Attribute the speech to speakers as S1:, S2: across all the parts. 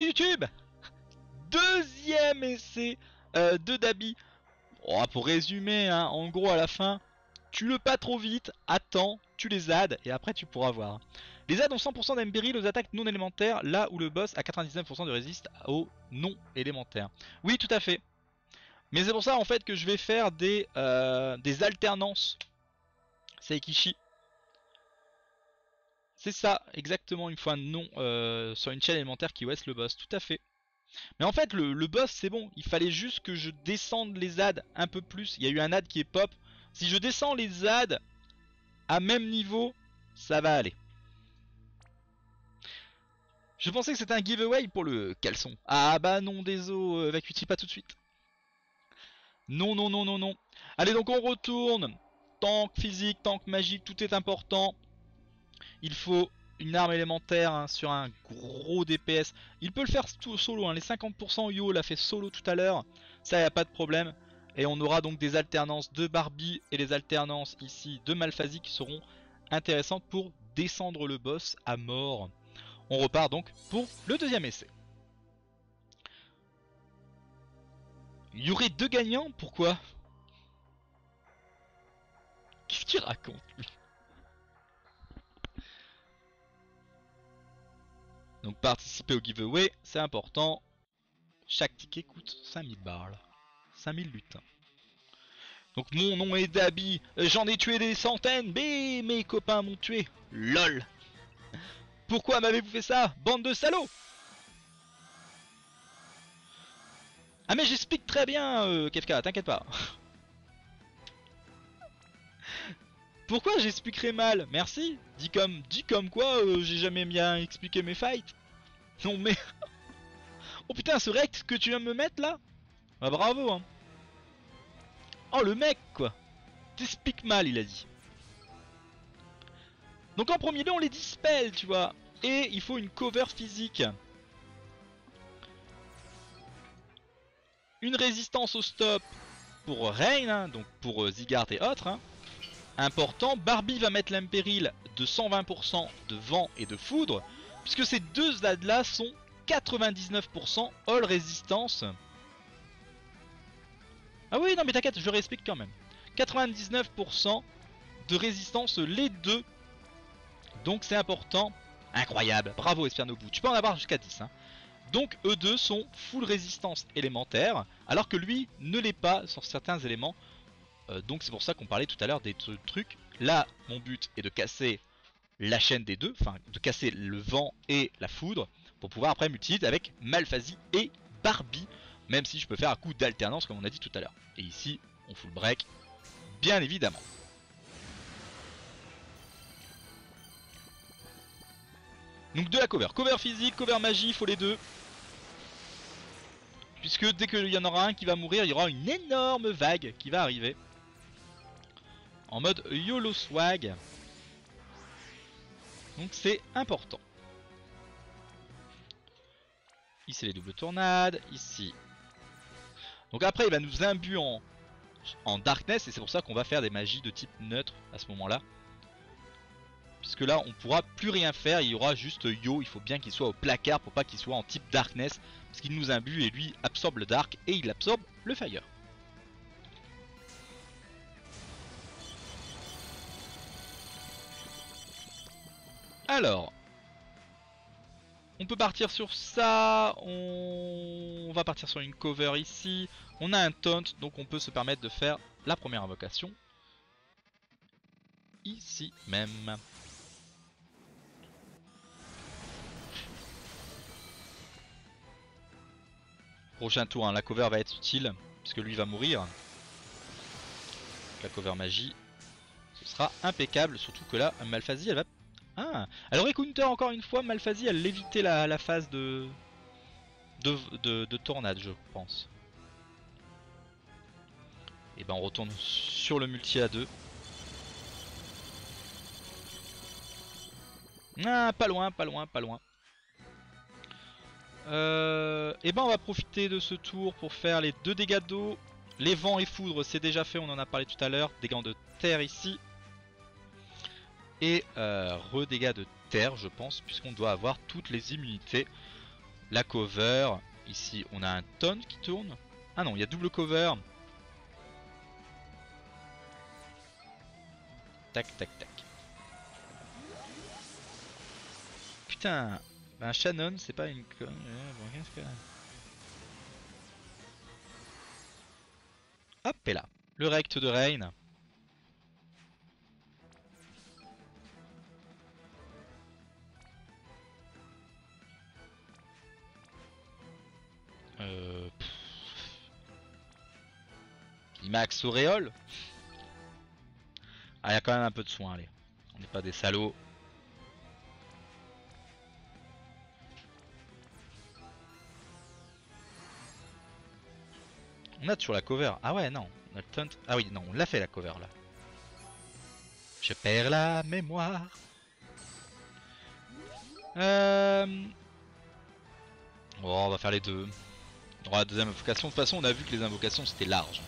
S1: YouTube Deuxième essai euh, de Dabi. Oh, pour résumer, hein, en gros à la fin, tu le pas trop vite, attends, tu les adds et après tu pourras voir. Les adds ont 100% d'Emberil aux attaques non élémentaires, là où le boss a 99% de résiste aux non élémentaires. Oui, tout à fait. Mais c'est pour ça en fait que je vais faire des, euh, des alternances. Seikishi. C'est ça, exactement, une fois non euh, sur une chaîne élémentaire qui ouest le boss, tout à fait. Mais en fait, le, boss, c'est bon. Il fallait juste que je descende les adds un peu plus. Il y a eu un ad qui est pop. Si je descends les adds à même niveau, ça va aller. Je pensais que c'était un giveaway pour le caleçon. Ah bah non, désolé, Vacuity pas tout de suite. Non, non, non, non, non. Allez, donc on retourne. Tank physique, tank magique, tout est important. Il faut une arme élémentaire hein, sur un gros DPS. Il peut le faire tout solo, hein. les 50% Yo l'a fait solo tout à l'heure, ça y a pas de problème. Et on aura donc des alternances de Barbie et les alternances ici de Malphasie qui seront intéressantes pour descendre le boss à mort. On repart donc pour le deuxième essai. Il y aurait deux gagnants Pourquoi? Qu'est-ce qu'il raconte lui? Donc participer au giveaway, c'est important. Chaque ticket coûte 5000 balles. 5000 lutins. Donc mon nom est Dabi, j'en ai tué des centaines, mais mes copains m'ont tué. LOL Pourquoi m'avez-vous fait ça, bande de salauds? Ah mais j'explique très bien, euh, Kefka, t'inquiète pas. Pourquoi j'expliquerai mal? Merci Dis comme, dis comme quoi euh, j'ai jamais bien expliqué mes fights. Non mais... oh putain, ce rect que tu viens de me mettre là Bah bravo hein. Oh le mec quoi T'expliques mal il a dit. Donc en premier lieu on les dispel tu vois. Et il faut une cover physique. Une résistance au stop pour Rain, hein, donc pour euh, et autres. Hein. Important, Barbie va mettre l'impéril de 120% de vent et de foudre, puisque ces deux ZAD là sont 99% all résistance. Ah oui, non mais t'inquiète, je réexplique quand même. 99% de résistance les deux. Donc c'est important. Incroyable, bravo Espianobu. Tu peux en avoir jusqu'à 10. Hein. Donc eux deux sont full résistance élémentaire, alors que lui ne l'est pas sur certains éléments. Euh, donc c'est pour ça qu'on parlait tout à l'heure des trucs. Là, mon but est de casser la chaîne des deux, enfin de casser le vent et la foudre, pour pouvoir après m'utiliser avec Malphasie et Barbie, même si je peux faire un coup d'alternance comme on a dit tout à l'heure. Et ici, on full break, bien évidemment. Donc de la cover, cover physique, cover magie, faut les deux. Puisque dès qu'il y en aura un qui va mourir, il y aura une énorme vague qui va arriver. En mode YOLO swag. Donc c'est important. Ici les doubles tournades, ici. Donc après il va nous imbuer en, darkness et c'est pour ça qu'on va faire des magies de type neutre à ce moment-là. Puisque là on pourra plus rien faire, il y aura juste Yo, il faut bien qu'il soit au placard pour pas qu'il soit en type darkness. Parce qu'il nous imbue et lui absorbe le dark et il absorbe le fire. Alors, on peut partir sur ça, on... va partir sur une cover ici, on a un taunt donc on peut se permettre de faire la première invocation ici même. Prochain tour, hein, la cover va être utile, puisque lui va mourir. La cover magie, ce sera impeccable, surtout que là, Malphasie, elle va... Ah Alors counter encore une fois, Malphasie, elle l'éviter la, phase de... De, de... tornade, je pense. Et ben on retourne sur le multi à 2. Ah, pas loin, pas loin, pas loin. Euh, et ben on va profiter de ce tour pour faire les deux dégâts d'eau. Les vents et foudres c'est déjà fait, on en a parlé tout à l'heure. Dégâts de terre ici. Et euh, re-dégâts de terre je pense, puisqu'on doit avoir toutes les immunités. la cover. Ici, on a un tonne qui tourne. Ah non, il y a double cover. Tac, tac, tac. Putain, ben Shannon, c'est pas une conne. Que... Hop, et là. Le rect de Rain. Euh... Max Auréole Ah, il y a quand même un peu de soin, allez. On n'est pas des salauds. On a toujours la cover. Ah ouais, non. On a le taunt. Ah oui, non, on l'a fait la cover là. Je perds la mémoire. Euh... Oh, on va faire les deux. On aura deuxième invocation. De toute façon, on a vu que les invocations c'était large.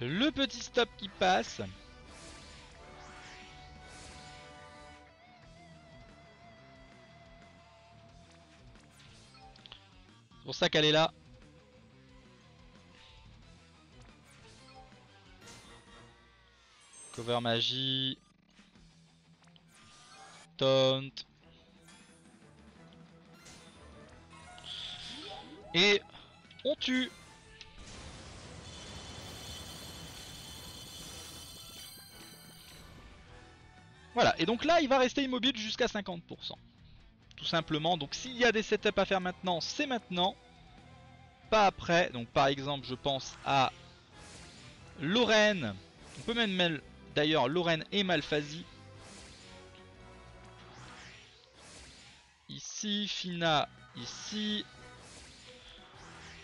S1: Le petit stop qui passe. C'est pour ça qu'elle est là. Cover magie. Taunt. Et on tue. Voilà, et donc là il va rester immobile jusqu'à 50%. Tout simplement, donc s'il y a des setups à faire maintenant, c'est maintenant. Pas après, donc par exemple je pense à Lorraine. On peut même d'ailleurs Lorraine et Malphasie. Ici, Fina, ici.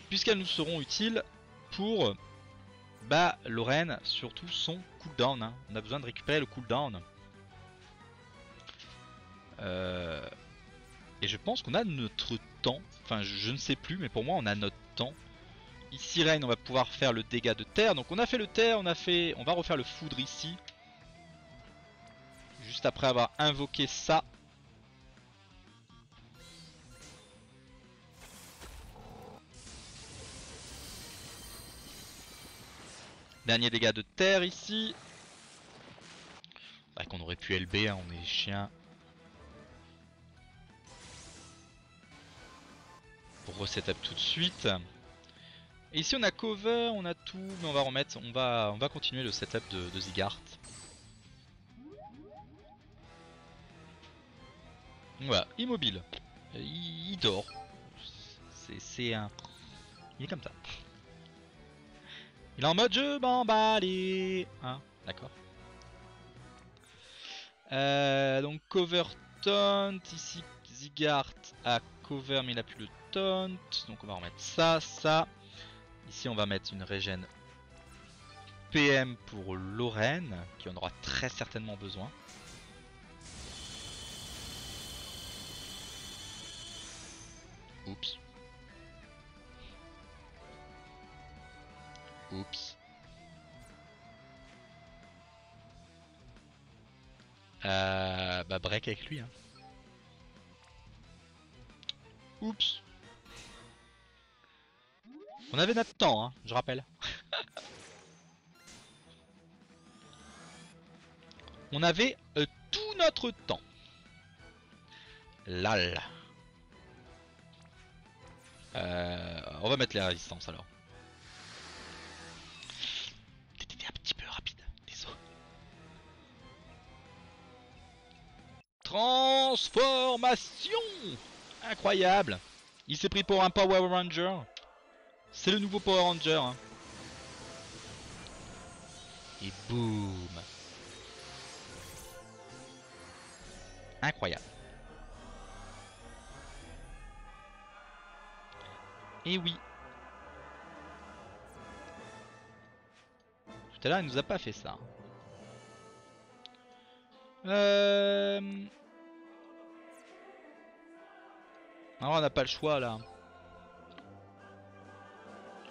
S1: Puisqu'elles nous seront utiles pour bah Lorraine, surtout son cooldown. Hein. On a besoin de récupérer le cooldown. Euh, et je pense qu'on a notre temps. Enfin, je, ne sais plus, mais pour moi, on a notre temps. Ici, Rain, on va pouvoir faire le dégât de terre. Donc, on a fait le terre, on va refaire le foudre ici. Juste après avoir invoqué ça. Dernier dégât de terre ici. Vrai qu'on aurait pu LB, hein, on est chien. pour resetup tout de suite. Et ici on a cover, on a tout, mais on va remettre, on va, on va continuer le setup de, de Zigart. Voilà, immobile. Il, dort. C'est un... Il est comme ça. Il est en mode je m'emballe Hein, d'accord. Euh, donc cover taunt, ici Zigart a cover mais il a plus le donc on va remettre ça, ça. Ici on va mettre une régène PM pour Lorraine, qui en aura très certainement besoin. Oups. Oups. Euh, bah break avec lui. Hein. Oups. On avait notre temps, hein, je rappelle. On avait euh, tout notre temps. Lal. Euh, on va mettre les résistances alors. T'étais un petit peu rapide, désolé. Transformation Incroyable Il s'est pris pour un Power Ranger. C'est le nouveau Power Ranger. Hein. Et boum. Incroyable. Eh oui Tout à l'heure, il nous a pas fait ça. Euh... Alors, on n'a pas le choix, là.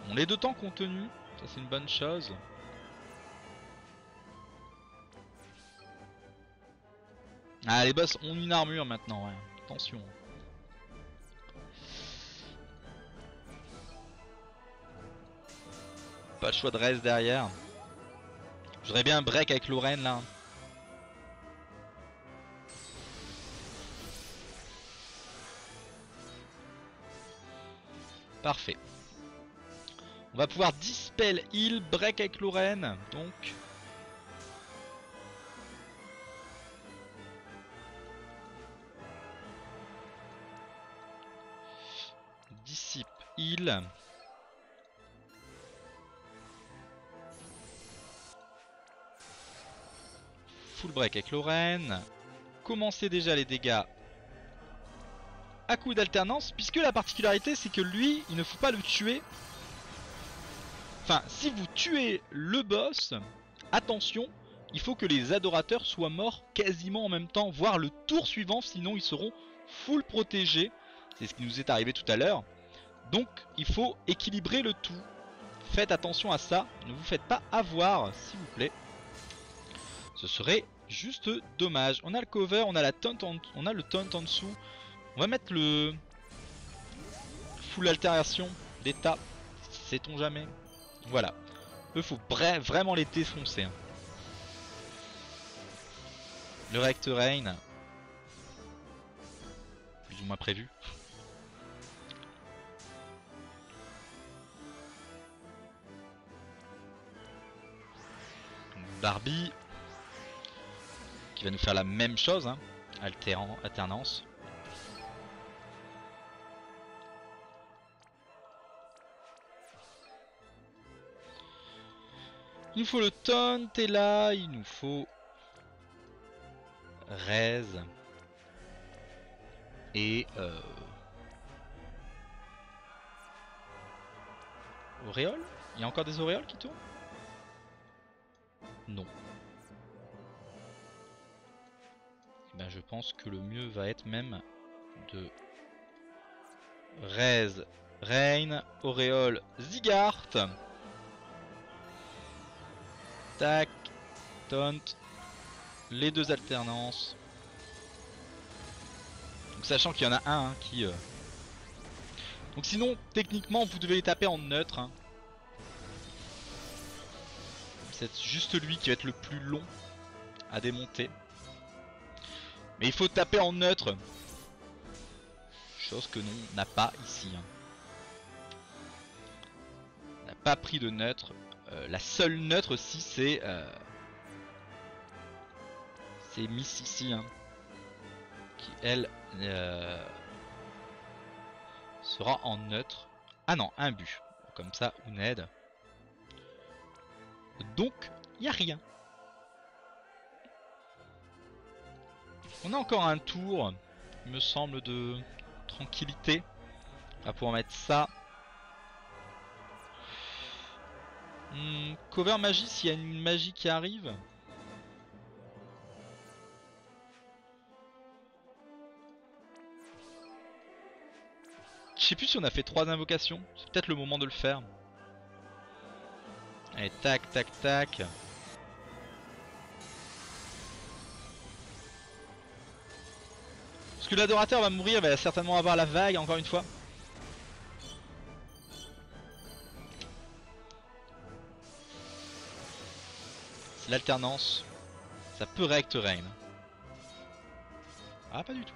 S1: On est de temps contenu. Ça, c'est une bonne chose. Ah, les boss ont une armure maintenant, ouais. Attention. Pas le choix de reste derrière. Je voudrais bien un break avec Lorraine là. Parfait. On va pouvoir dispel heal, break avec Lorraine. Donc. Dissipe heal. Break avec Lorraine. Commencez déjà les dégâts à coup d'alternance, puisque la particularité c'est que lui, il ne faut pas le tuer. Enfin, si vous tuez le boss, attention, il faut que les adorateurs soient morts quasiment en même temps, voire le tour suivant, sinon ils seront full protégés. C'est ce qui nous est arrivé tout à l'heure. Donc, il faut équilibrer le tout. Faites attention à ça, ne vous faites pas avoir, s'il vous plaît. Ce serait juste dommage. On a le cover, on a la taunt on a le taunt en dessous. On va mettre le full altération d'état. Sait-on jamais Voilà. Eux faut vraiment les défoncer. Hein. Le Rect. Plus ou moins prévu. Barbie va nous faire la même chose, hein, alternance. Il nous faut le taunt et là il nous faut Raise et euh... Auréole? Il y a encore des auréoles qui tournent? Non. Ben, je pense que le mieux va être même de Raise, Rain, Auréole, Zigart. Tac, taunt, les deux alternances. Donc, sachant qu'il y en a un hein, qui... Euh, donc sinon, techniquement, vous devez les taper en neutre. Hein. C'est juste lui qui va être le plus long à démonter. Mais il faut taper en neutre. Chose que l'on n'a pas ici. Hein. On n'a pas pris de neutre. Euh, la seule neutre aussi c'est euh, c'est Miss ici hein, qui elle euh, sera en neutre. Ah non, un but. Comme ça, Uned. Donc, il n'y a rien. On a encore un tour, il me semble, de tranquillité. On va pouvoir mettre ça Hmm, cover magie, s'il y a une magie qui arrive. Je sais plus si on a fait trois invocations. C'est peut-être le moment de le faire. Allez, tac, tac, tac. Parce que l'adorateur va mourir, va certainement avoir la vague encore une fois. l'alternance, ça peut réacte rain. Ah, pas du tout.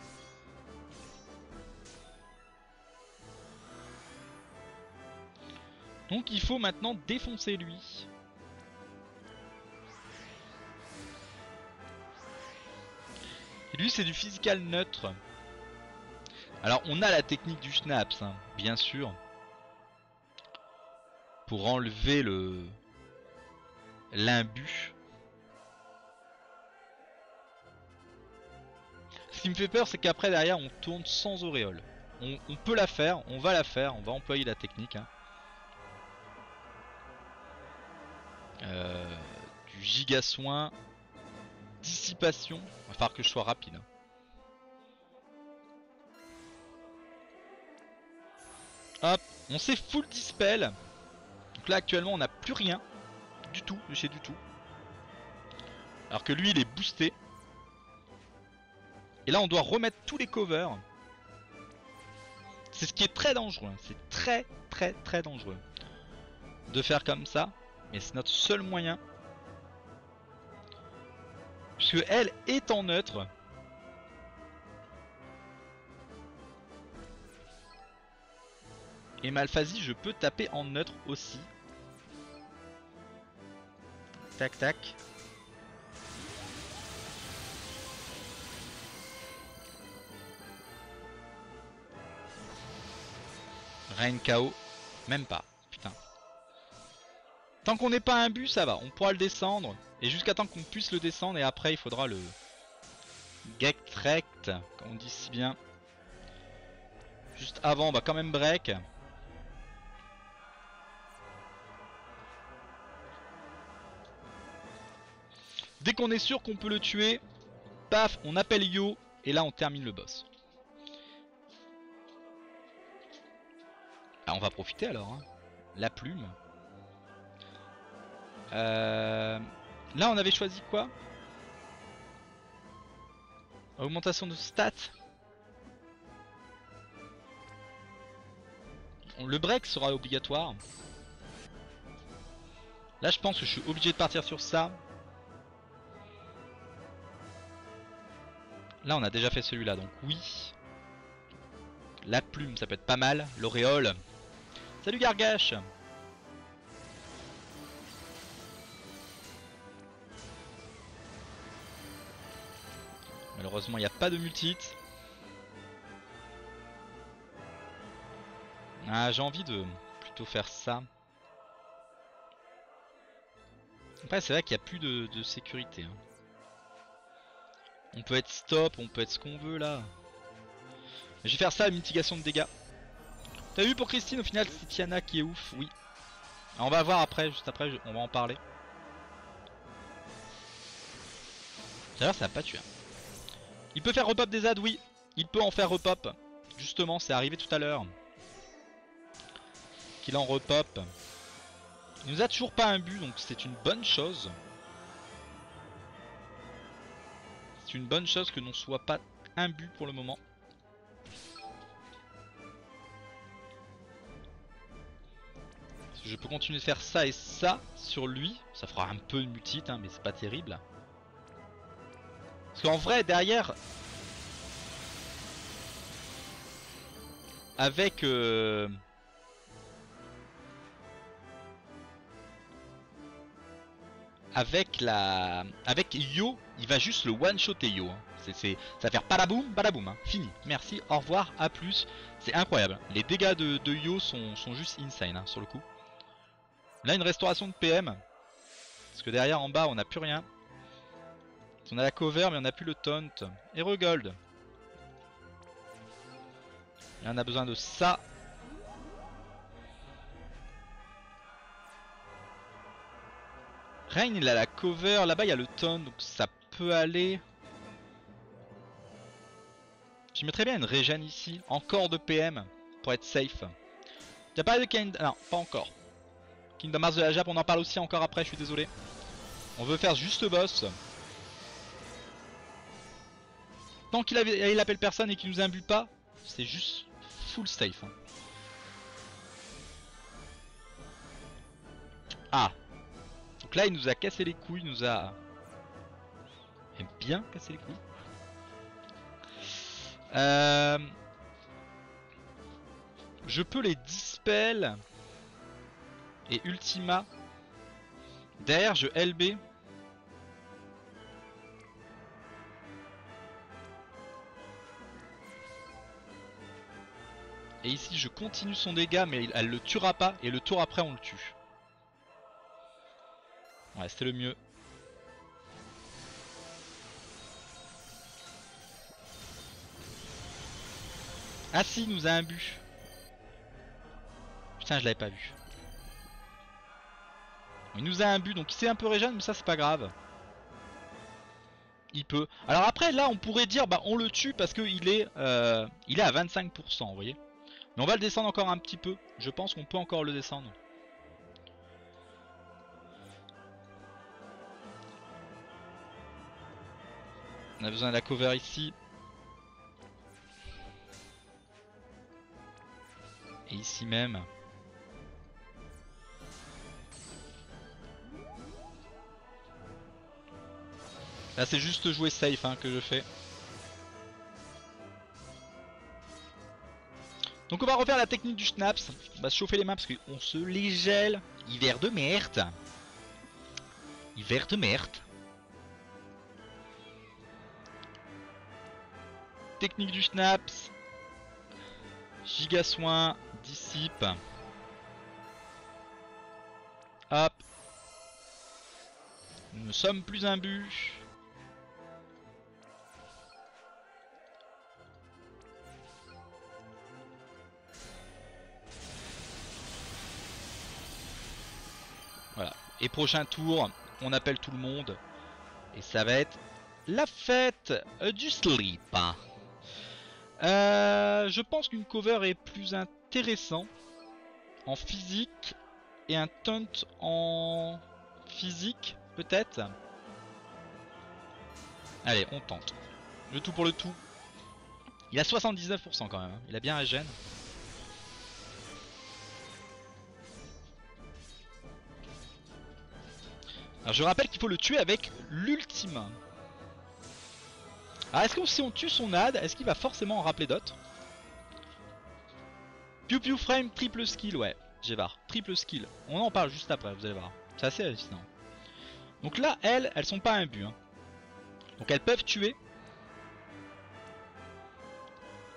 S1: Donc il faut maintenant défoncer lui. Lui c'est du physical neutre. Alors on a la technique du schnapps, hein, bien sûr. Pour enlever le l'imbu Ce qui me fait peur, c'est qu'après derrière, on tourne sans auréole. On, peut la faire, on va la faire, on va employer la technique. Hein. Euh, du giga soin, dissipation. Il va falloir que je sois rapide. Hein. Hop, on s'est full dispel. Donc là actuellement on n'a plus rien. Du tout, de chez du tout. Alors que lui il est boosté. Et là on doit remettre tous les covers. C'est ce qui est très dangereux. hein. C'est très très très dangereux. De faire comme ça. Mais c'est notre seul moyen. Puisque elle est en neutre. Et Malphasie, je peux taper en neutre aussi. Tac tac. Rain KO. Même pas. Putain. Tant qu'on n'est pas un but, ça va. On pourra le descendre. Et jusqu'à temps qu'on puisse le descendre. Et après, il faudra le... Get Rect, comme on dit si bien. Juste avant, va quand même break. Dès qu'on est sûr qu'on peut le tuer, paf, on appelle Yo, et là on termine le boss. Ah, on va profiter alors. hein. La plume. Euh, Là on avait choisi quoi? Augmentation de stats. Le break sera obligatoire. Là je pense que je suis obligé de partir sur ça. Là on a déjà fait celui-là donc oui. La plume ça peut être pas mal. L'auréole. Salut Gargache Malheureusement il n'y a pas de multi Ah j'ai envie de plutôt faire ça. Après c'est vrai qu'il n'y a plus de, sécurité. hein. On peut être stop, on peut être ce qu'on veut là. Je vais faire ça mitigation de dégâts. T'as vu pour Christine au final c'est Tiana qui est ouf, oui. Alors, on va voir après, juste après on va en parler. D'ailleurs ça va pas tuer. Il peut faire repop des ads, oui. Il peut en faire repop. Justement c'est arrivé tout à l'heure. Qu'il en repop. Il nous a toujours pas un but donc c'est une bonne chose. C'est une bonne chose que n'on soit pas un but pour le moment. Je peux continuer de faire ça et ça sur lui. Ça fera un peu de multite, hein, mais c'est pas terrible. Parce qu'en vrai, derrière... Avec... euh, Avec la... Avec Yo, il va juste le one-shotter Yo. hein. Ça va faire palaboum, balaboum. hein. Fini. Merci, au revoir, à plus. C'est incroyable. Les dégâts de, de Yo sont, sont juste insane hein, sur le coup. Là, une restauration de PM. Parce que derrière, en bas, on n'a plus rien. On a la cover, mais on n'a plus le taunt. Et regold. Là, on a besoin de ça. Rain, il a la cover. Là-bas, il y a le taunt, donc ça peut aller. Je mettrais bien une Régène ici. Encore de PM. Pour être safe. Y'a pas de Kingdom... Non, pas encore. Kingdom Hearts de la Jap, on en parle aussi encore après, je suis désolé. On veut faire juste boss. Tant qu'il appelle personne et qu'il nous imbue pas, c'est juste full safe. hein. Ah. Donc là, il nous a cassé les couilles, il nous a... il bien cassé les couilles. Euh... Je peux les dispel et Ultima. Derrière, je LB. Et ici, je continue son dégât, mais elle le tuera pas. Et le tour après, on le tue. Ouais, c'était le mieux. Ah si, il nous a un but. Putain, je l'avais pas vu. Il nous a un but, donc il s'est un peu régène, mais ça c'est pas grave. Il peut. Alors après, là, on pourrait dire, bah, on le tue parce qu'il est, euh, il est à 25%, vous voyez. On va le descendre encore un petit peu. Je pense qu'on peut encore le descendre. On a besoin de la cover ici. Et ici même. Là c'est juste jouer safe hein, que je fais. Donc on va refaire la technique du schnaps. On va se chauffer les mains parce qu'on se les gèle. Hiver de merde. Hiver de merde. Technique du schnaps. Giga soin. Dissipe. Hop. Nous ne sommes plus un. Et prochain tour, on appelle tout le monde. Et ça va être la fête du slip. Euh, je pense qu'une cover est plus intéressant en physique et un taunt en physique peut-être. Allez, on tente. Le tout pour le tout. Il a 79% quand même. hein. Il a bien la gêne. Je rappelle qu'il faut le tuer avec l'ultime. Alors est-ce que si on tue son ad, est-ce qu'il va forcément en rappeler d'autres? Pew Pew Frame, triple skill, ouais. Gévar, triple skill. On en parle juste après, vous allez voir. C'est assez hallucinant. Donc là, elles, elles sont pas but. hein. Donc elles peuvent tuer.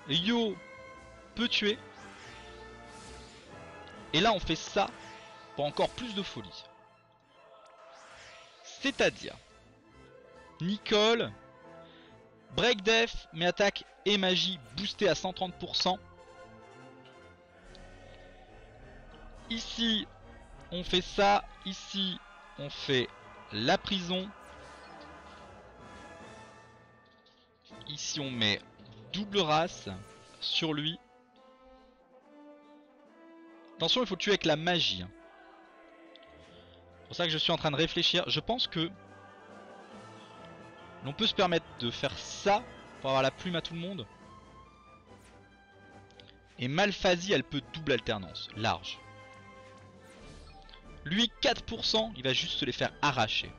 S1: Yo peut tuer. Et là, on fait ça pour encore plus de folie. C'est-à-dire, Nicole, Break Def, mais attaque et magie boostée à 130%. Ici, on fait ça. Ici, on fait la prison. Ici, on met double race sur lui. Attention, il faut tuer avec la magie. Pour ça que je suis en train de réfléchir. Je pense que l'on peut se permettre de faire ça pour avoir la plume à tout le monde. Et Malphasie, elle peut double alternance, large. Lui, 4%, il va juste se les faire arracher.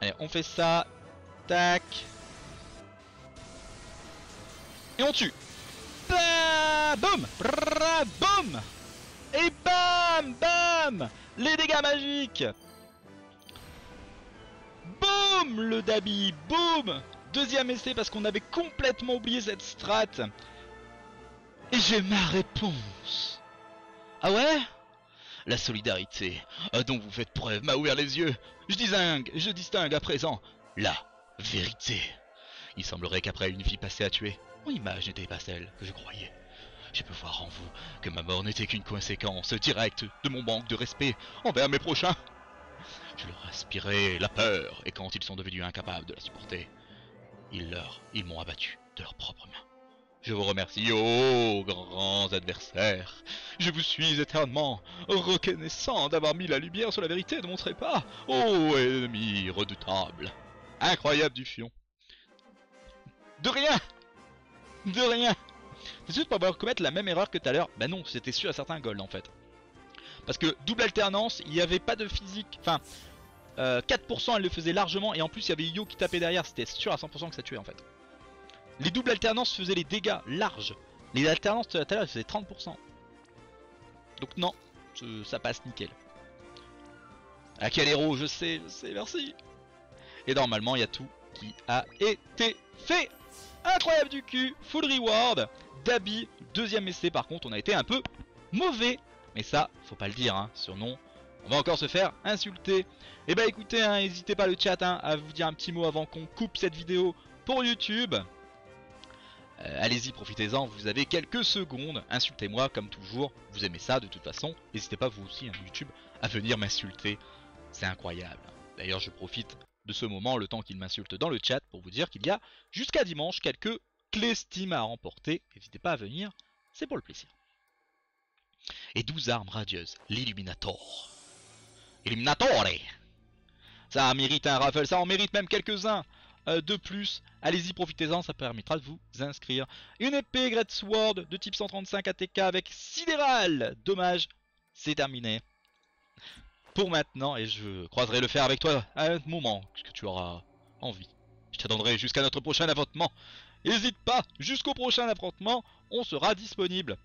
S1: Allez, on fait ça. Tac. Et on tue. Bah, boum Boum Et bam Bam Les dégâts magiques Boum Le Dabi Boum Deuxième essai parce qu'on avait complètement oublié cette strat. Et j'ai ma réponse. Ah ouais? La solidarité euh, dont vous faites preuve m'a ouvert les yeux. Je distingue, je distingue à présent la vérité. Il semblerait qu'après une vie passée à tuer, mon image n'était pas celle que je croyais. J'ai pu voir en vous que ma mort n'était qu'une conséquence directe de mon manque de respect envers mes prochains. Je leur aspirais la peur, et quand ils sont devenus incapables de la supporter, ils leur, ils m'ont abattu de leurs propres mains. Je vous remercie, ô grands adversaires. Je vous suis éternellement reconnaissant d'avoir mis la lumière sur la vérité de mon trépas. Ô ennemi redoutable. Incroyable du fion. De rien De rien C'est juste pour avoir commettre la même erreur que tout à l'heure. Bah non, c'était sûr à certains gold en fait. Parce que double alternance, il n'y avait pas de physique. Enfin, euh, 4% elle le faisait largement. Et en plus, il y avait Yo qui tapait derrière. C'était sûr à 100% que ça tuait en fait. Les doubles alternances faisaient les dégâts larges. Les alternances tout à l'heure, faisaient 30%. Donc non, ça passe nickel. Ah quel héros, je sais, je sais, merci. Et normalement, il y a tout qui a été fait. Incroyable du cul, full reward. Dabi, deuxième essai par contre, on a été un peu mauvais. Mais ça, faut pas le dire, hein, surnom. On va encore se faire insulter. Et bah écoutez, hein, n'hésitez pas le chat hein, à vous dire un petit mot avant qu'on coupe cette vidéo pour YouTube. Euh, Allez-y, profitez-en, vous avez quelques secondes. Insultez-moi comme toujours. Vous aimez ça de toute façon. N'hésitez pas vous aussi, hein, YouTube, à venir m'insulter. C'est incroyable. D'ailleurs, je profite de ce moment, le temps qu'il m'insulte dans le chat, pour vous dire qu'il y a jusqu'à dimanche quelques Steam à remporter. N'hésitez pas à venir, c'est pour le plaisir. Et 12 armes radieuses, l'Illuminator. Illuminatore Ça mérite un raffle, ça en mérite même quelques-uns. euh, de plus. Allez-y, profitez-en, ça permettra de vous inscrire. Une épée Great Sword de type 135 ATK avec Sidéral. Dommage, c'est terminé. Pour maintenant, et je croiserai le fer avec toi à un moment que tu auras envie. Je t'attendrai jusqu'à notre prochain affrontement. N'hésite pas, jusqu'au prochain affrontement, on sera disponible.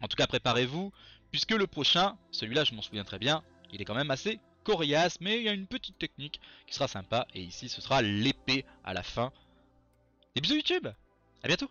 S1: En tout cas, préparez-vous, puisque le prochain, celui-là je m'en souviens très bien, il est quand même assez coriace, mais il y a une petite technique qui sera sympa, et ici ce sera l'épée à la fin. Des bisous YouTube, à bientôt